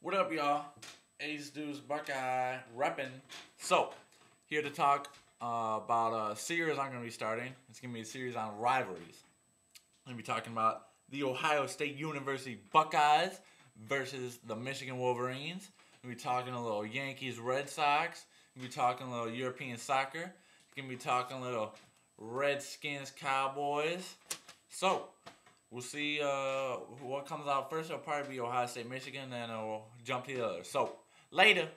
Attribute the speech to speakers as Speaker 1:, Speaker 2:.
Speaker 1: What up, y'all? Ace Deuce Buckeye reppin'. So, here to talk uh, about a series I'm going to be starting. It's going to be a series on rivalries. I'm going to be talking about the Ohio State University Buckeyes versus the Michigan Wolverines. We'll be talking a little Yankees Red Sox. We'll be talking a little European soccer. We're going to be talking a little Redskins Cowboys. So, we'll see uh, what comes out first. It'll probably be Ohio State Michigan, and we'll jump to the other. So, later.